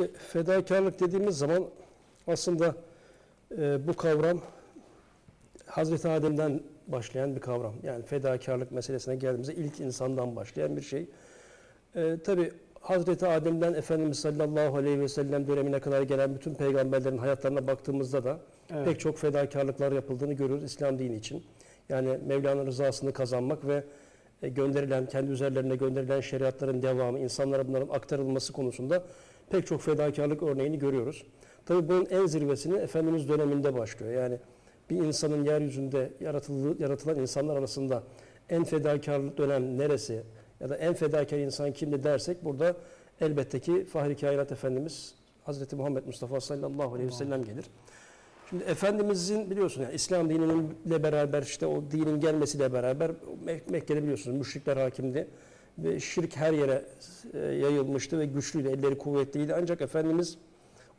Şimdi fedakarlık dediğimiz zaman aslında e, bu kavram Hazreti Adem'den başlayan bir kavram. Yani fedakarlık meselesine geldiğimizde ilk insandan başlayan bir şey. E, Tabi Hazreti Adem'den Efendimiz sallallahu aleyhi ve sellem dönemine kadar gelen bütün peygamberlerin hayatlarına baktığımızda da Evet. pek çok fedakarlıklar yapıldığını görüyoruz İslam dini için. Yani Mevla'nın rızasını kazanmak ve e, gönderilen, kendi üzerlerine gönderilen şeriatların devamı, insanlara bunların aktarılması konusunda pek çok fedakarlık örneğini görüyoruz. Tabii bunun en zirvesini Efendimiz döneminde başlıyor. Yani bir insanın yeryüzünde yaratıldığı, yaratılan insanlar arasında en fedakarlık dönem neresi ya da en fedakar insan kimdi dersek burada elbette ki Fahri Kainat Efendimiz Hazreti Muhammed Mustafa sallallahu aleyhi ve sellem gelir. Şimdi Efendimizin biliyorsun yani İslam diniyle beraber işte o dinin gelmesiyle beraber Mek- Mekke'de biliyorsunuz müşrikler hakimdi ve şirk her yere e, yayılmıştı ve güçlüydü, elleri kuvvetliydi. Ancak Efendimiz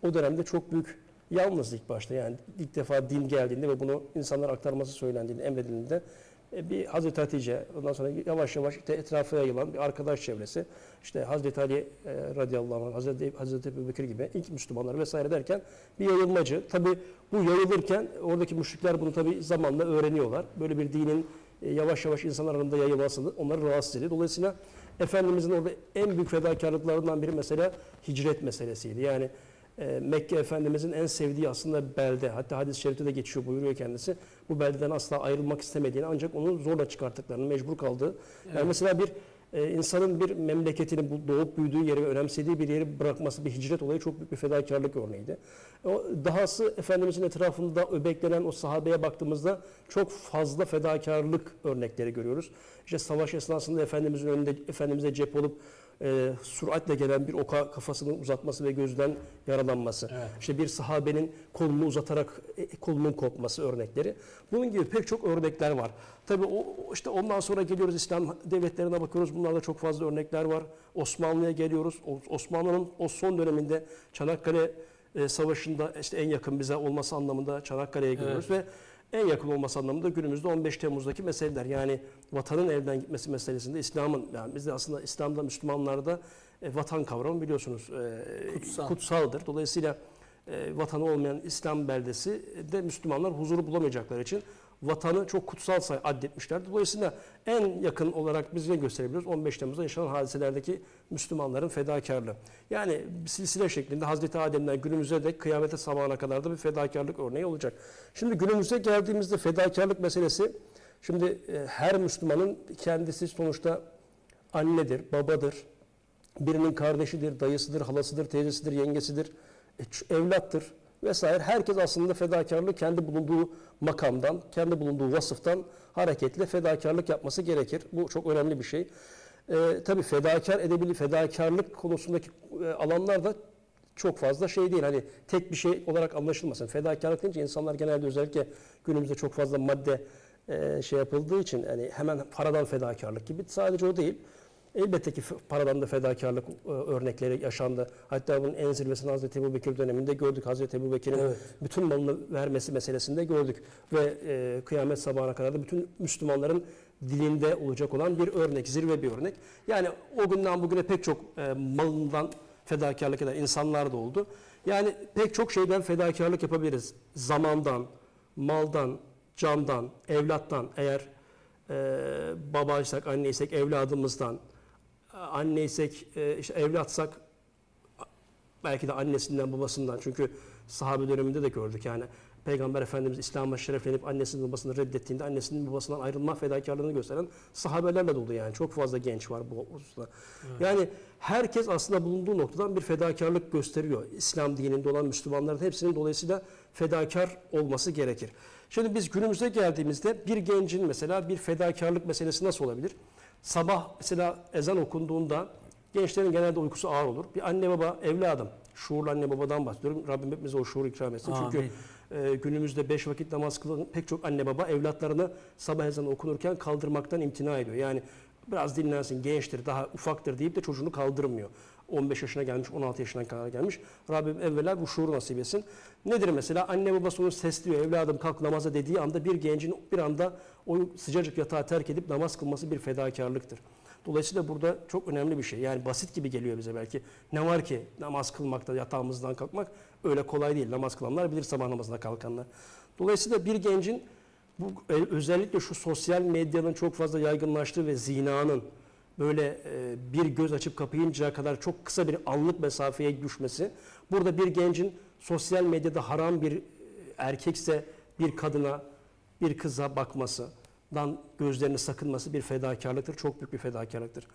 o dönemde çok büyük yalnız ilk başta yani ilk defa din geldiğinde ve bunu insanlara aktarması söylendiğinde, emredildiğinde e, bir Hazreti Hatice, ondan sonra yavaş yavaş işte etrafa yayılan bir arkadaş çevresi, işte Hazreti Ali e, radıyallahu anh, Hazreti, Hazreti Ebu Bekir gibi ilk Müslümanlar vesaire derken bir yayılmacı. Tabi bu yayılırken oradaki müşrikler bunu tabi zamanla öğreniyorlar. Böyle bir dinin e, yavaş yavaş insanlar arasında yayılması onları rahatsız ediyor. Dolayısıyla Efendimizin orada en büyük fedakarlıklarından biri mesela hicret meselesiydi. Yani e, Mekke Efendimizin en sevdiği aslında belde. Hatta hadis-i şerifte de geçiyor buyuruyor kendisi. Bu beldeden asla ayrılmak istemediğini ancak onu zorla çıkarttıklarını, mecbur kaldığı. Yani mesela bir e, insanın bir memleketini, bu doğup büyüdüğü yeri önemsediği bir yeri bırakması bir hicret olayı çok büyük bir fedakarlık örneğiydi. O dahası Efendimizin etrafında öbeklenen o sahabeye baktığımızda çok fazla fedakarlık örnekleri görüyoruz. İşte savaş esnasında Efendimizin önünde Efendimiz'e cep olup e, süratle gelen bir oka kafasını uzatması ve gözden yaralanması. Evet. İşte bir sahabenin kolunu uzatarak e, kolunun kopması örnekleri. Bunun gibi pek çok örnekler var. Tabii o işte ondan sonra geliyoruz İslam devletlerine bakıyoruz. Bunlarda çok fazla örnekler var. Osmanlı'ya geliyoruz. Osmanlı'nın o son döneminde Çanakkale e, Savaşı'nda işte en yakın bize olması anlamında Çanakkale'ye geliyoruz ve en yakın olması anlamında günümüzde 15 Temmuz'daki meseleler. Yani vatanın elden gitmesi meselesinde İslam'ın yani bizde aslında İslam'da Müslümanlarda e, vatan kavramı biliyorsunuz e, Kutsal. kutsaldır. Dolayısıyla e, vatanı olmayan İslam beldesi de Müslümanlar huzuru bulamayacakları için vatanı çok kutsal say addetmişler. Dolayısıyla en yakın olarak biz ne gösterebiliyoruz? 15 Temmuz'da yaşanan hadiselerdeki Müslümanların fedakarlığı. Yani silsile şeklinde Hazreti Adem'den günümüze de kıyamete sabahına kadar da bir fedakarlık örneği olacak. Şimdi günümüze geldiğimizde fedakarlık meselesi şimdi e, her Müslümanın kendisi sonuçta annedir, babadır, birinin kardeşidir, dayısıdır, halasıdır, teyzesidir, yengesidir, e, evlattır vesaire. Herkes aslında fedakarlık kendi bulunduğu makamdan, kendi bulunduğu vasıftan hareketle fedakarlık yapması gerekir. Bu çok önemli bir şey. E, tabii fedakar edebilir, fedakarlık konusundaki e, alanlar da çok fazla şey değil. Hani tek bir şey olarak anlaşılmasın. Fedakarlık deyince insanlar genelde özellikle günümüzde çok fazla madde e, şey yapıldığı için hani hemen paradan fedakarlık gibi sadece o değil. Elbette ki paradan da fedakarlık e, örnekleri yaşandı. Hatta bunun en zirvesini Hazreti Ebu Bekir döneminde gördük. Hazreti Ebu Bekir'in Evet. bütün malını vermesi meselesinde gördük. Ve e, kıyamet sabahına kadar da bütün Müslümanların dilinde olacak olan bir örnek, zirve bir örnek. Yani o günden bugüne pek çok e, malından fedakarlık eden insanlar da oldu. Yani pek çok şeyden fedakarlık yapabiliriz. Zamandan, maldan, candan, evlattan eğer e, babaysak, anneysek evladımızdan, anneysek, e, işte evlatsak belki de annesinden babasından çünkü sahabe döneminde de gördük yani Peygamber Efendimiz İslam'a şereflenip annesinin babasını reddettiğinde annesinin babasından ayrılma fedakarlığını gösteren sahabelerle dolu yani çok fazla genç var bu hususta. Yani herkes aslında bulunduğu noktadan bir fedakarlık gösteriyor. İslam dininde olan Müslümanların hepsinin dolayısıyla fedakar olması gerekir. Şimdi biz günümüze geldiğimizde bir gencin mesela bir fedakarlık meselesi nasıl olabilir? Sabah mesela ezan okunduğunda Gençlerin genelde uykusu ağır olur. Bir anne baba, evladım, şuurlu anne babadan bahsediyorum. Rabbim hepimize o şuuru ikram etsin. Amin. Çünkü e, günümüzde beş vakit namaz kılan pek çok anne baba evlatlarını sabah ezanı okunurken kaldırmaktan imtina ediyor. Yani biraz dinlensin, gençtir, daha ufaktır deyip de çocuğunu kaldırmıyor. 15 yaşına gelmiş, 16 yaşına kadar gelmiş. Rabbim evvela bu şuuru nasip etsin. Nedir mesela? Anne babası onu sesliyor, evladım kalk namaza dediği anda bir gencin bir anda o sıcacık yatağı terk edip namaz kılması bir fedakarlıktır. Dolayısıyla burada çok önemli bir şey. Yani basit gibi geliyor bize belki. Ne var ki namaz kılmakta yatağımızdan kalkmak öyle kolay değil. Namaz kılanlar bilir sabah namazına kalkanlar. Dolayısıyla bir gencin bu e, özellikle şu sosyal medyanın çok fazla yaygınlaştığı ve zinanın böyle e, bir göz açıp kapayıncaya kadar çok kısa bir anlık mesafeye düşmesi. Burada bir gencin sosyal medyada haram bir e, erkekse bir kadına, bir kıza bakmasından gözlerini sakınması bir fedakarlıktır. Çok büyük bir fedakarlıktır.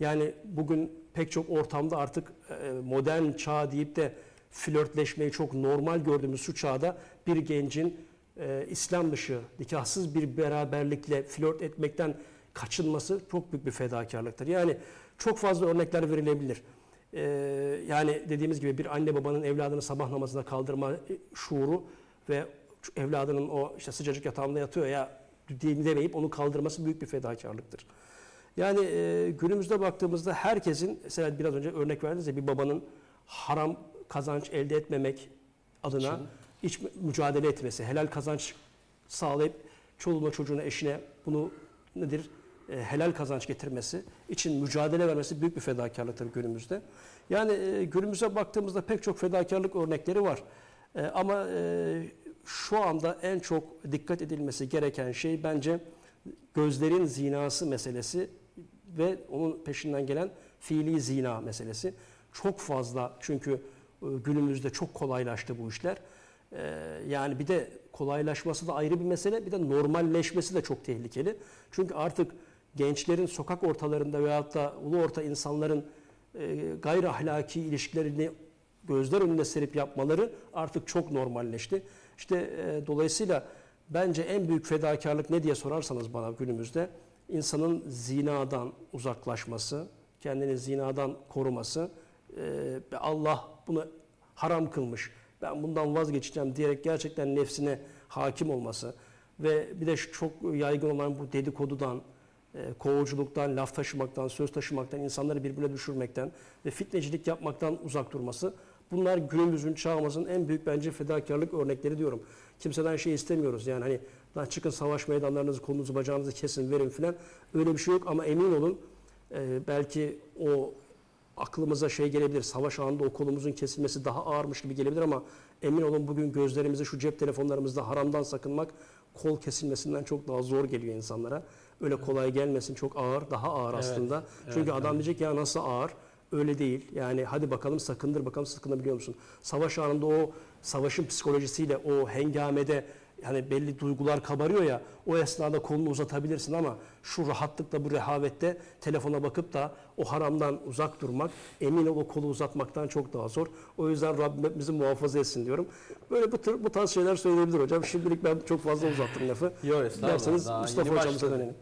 Yani bugün pek çok ortamda artık e, modern çağ deyip de flörtleşmeyi çok normal gördüğümüz şu çağda bir gencin İslam dışı, nikahsız bir beraberlikle flört etmekten kaçınması çok büyük bir fedakarlıktır. Yani çok fazla örnekler verilebilir. Ee, yani dediğimiz gibi bir anne babanın evladını sabah namazına kaldırma şuuru ve evladının o işte sıcacık yatağında yatıyor ya demeyip onu kaldırması büyük bir fedakarlıktır. Yani e, günümüzde baktığımızda herkesin mesela biraz önce örnek verdiniz ya bir babanın haram kazanç elde etmemek adına hiç mücadele etmesi, helal kazanç sağlayıp çoluğuna çocuğuna eşine bunu nedir e, helal kazanç getirmesi için mücadele vermesi büyük bir fedakarlıktır günümüzde. Yani e, günümüze baktığımızda pek çok fedakarlık örnekleri var. E, ama e, şu anda en çok dikkat edilmesi gereken şey bence gözlerin zinası meselesi ve onun peşinden gelen fiili zina meselesi. Çok fazla çünkü e, günümüzde çok kolaylaştı bu işler. E, yani bir de kolaylaşması da ayrı bir mesele, bir de normalleşmesi de çok tehlikeli. Çünkü artık gençlerin sokak ortalarında veyahut da ulu orta insanların e, gayri ahlaki ilişkilerini gözler önünde serip yapmaları artık çok normalleşti. İşte e, dolayısıyla bence en büyük fedakarlık ne diye sorarsanız bana günümüzde insanın zinadan uzaklaşması, kendini zinadan koruması e, Allah bunu haram kılmış. Ben bundan vazgeçeceğim diyerek gerçekten nefsine hakim olması ve bir de çok yaygın olan bu dedikodudan, kovuculuktan, laf taşımaktan, söz taşımaktan, insanları birbirine düşürmekten ve fitnecilik yapmaktan uzak durması. Bunlar günümüzün, çağımızın en büyük bence fedakarlık örnekleri diyorum. Kimseden şey istemiyoruz yani hani lan çıkın savaş meydanlarınızı, kolunuzu, bacağınızı kesin, verin filan. Öyle bir şey yok ama emin olun e, belki o aklımıza şey gelebilir, savaş anında o kolumuzun kesilmesi daha ağırmış gibi gelebilir ama emin olun bugün gözlerimizi şu cep telefonlarımızda haramdan sakınmak kol kesilmesinden çok daha zor geliyor insanlara. Öyle kolay gelmesin, çok ağır, daha ağır Evet, aslında. evet, Çünkü adam evet. diyecek ya nasıl ağır? Öyle değil. Yani hadi bakalım sakındır bakalım sakınabiliyor musun? Savaş anında o savaşın psikolojisiyle o hengamede yani belli duygular kabarıyor ya o esnada kolunu uzatabilirsin ama şu rahatlıkla bu rehavette telefona bakıp da o haramdan uzak durmak emin ol o kolu uzatmaktan çok daha zor. O yüzden Rabbim hepimizi muhafaza etsin diyorum. Böyle bu, tür, bu tarz şeyler söyleyebilir hocam. Şimdilik ben çok fazla uzattım lafı. Yok estağfurullah. Derseniz Mustafa hocamıza dönelim.